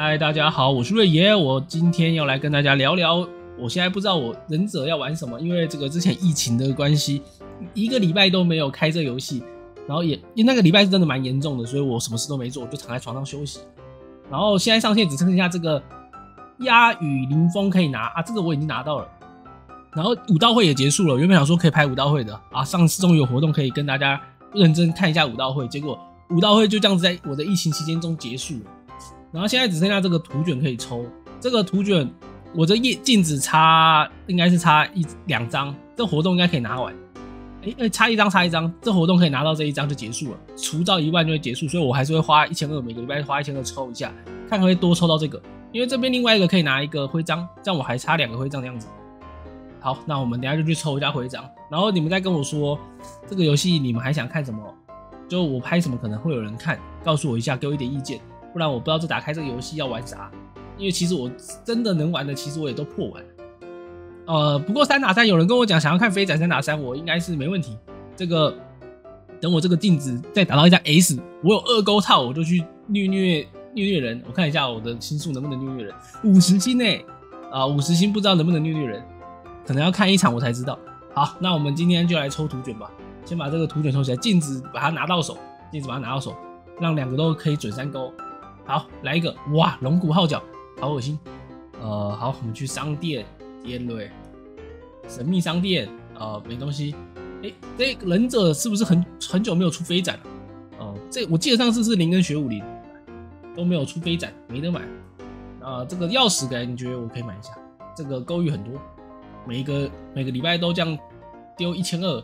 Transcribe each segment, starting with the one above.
嗨，大家好，我是瑞爷，我今天要来跟大家聊聊。我现在不知道我忍者要玩什么，因为这个之前疫情的关系，一个礼拜都没有开这游戏，然后也因为那个礼拜是真的蛮严重的，所以我什么事都没做，我就躺在床上休息。然后现在上线只剩下这个鸦羽林峰可以拿啊，这个我已经拿到了。然后武道会也结束了，原本想说可以拍武道会的啊，上次终于有活动可以跟大家认真看一下武道会，结果武道会就这样子在我的疫情期间中结束了。然后现在只剩下这个图卷可以抽，这个图卷我这页镜子差应该是差一两张，这活动应该可以拿完。哎，差一张差一张，这活动可以拿到这一张就结束了，除到一万就会结束，所以我还是会花一千二，每个礼拜花一千二抽一下，看会多抽到这个。因为这边另外一个可以拿一个徽章，这样我还差两个徽章的样子。好，那我们等下就去抽一下徽章，然后你们再跟我说这个游戏你们还想看什么？就我拍什么可能会有人看，告诉我一下，给我一点意见，不然我不知道这打开这个游戏要玩啥。因为其实我真的能玩的，其实我也都破完。呃，不过三打三有人跟我讲想要看飞展三打三，我应该是没问题。这个等我这个镜子再打到一张 S，我有二勾套，我就去虐虐虐虐人。我看一下我的星数能不能虐虐人，五十星呢？啊，五十星不知道能不能虐虐人。可能要看一场我才知道。好，那我们今天就来抽图卷吧。先把这个图卷抽起来，镜子把它拿到手，镜子把它拿到手，让两个都可以准三勾。好，来一个，哇，龙骨号角，好恶心。呃，好，我们去商店，耶瑞，神秘商店，呃，没东西。哎，这忍者是不是很很久没有出飞斩了？哦，这我记得上次是零跟雪武林都没有出飞斩，没得买。啊，这个钥匙感觉我可以买一下。这个勾玉很多。每一个每个礼拜都这样丢一千二，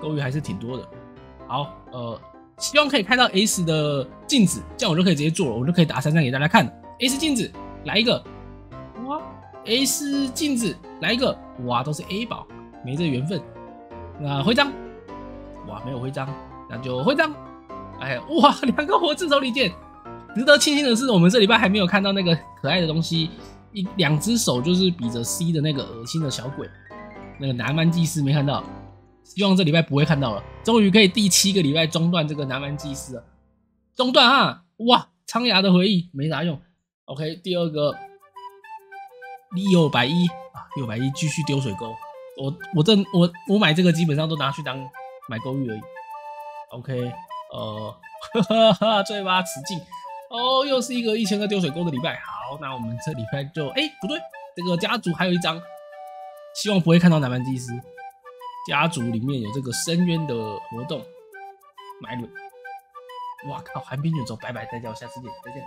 勾玉还是挺多的。好，呃，希望可以看到 S 的镜子，这样我就可以直接做了，我就可以打三张给大家看了。S 镜子来一个，哇！S 镜子来一个，哇，都是 A 宝，没这缘分。那徽章，哇，没有徽章，那就徽章。哎，哇，两个火字手里剑。值得庆幸的是，我们这礼拜还没有看到那个可爱的东西。一两只手就是比着 C 的那个恶心的小鬼，那个南蛮祭司没看到，希望这礼拜不会看到了。终于可以第七个礼拜中断这个南蛮祭司了，中断哈，哇，苍牙的回忆没啥用。OK，第二个六百一啊，六百一继续丢水沟。我我这我我买这个基本上都拿去当买勾玉而已。OK，呃，哈哈哈，醉吧此境。哦，又是一个一千个丢水沟的礼拜。好，那我们这礼拜就哎不对，这个家族还有一张，希望不会看到南蛮祭司。家族里面有这个深渊的活动，买了。哇靠，寒冰卷轴，拜拜，再见，下次见，再见。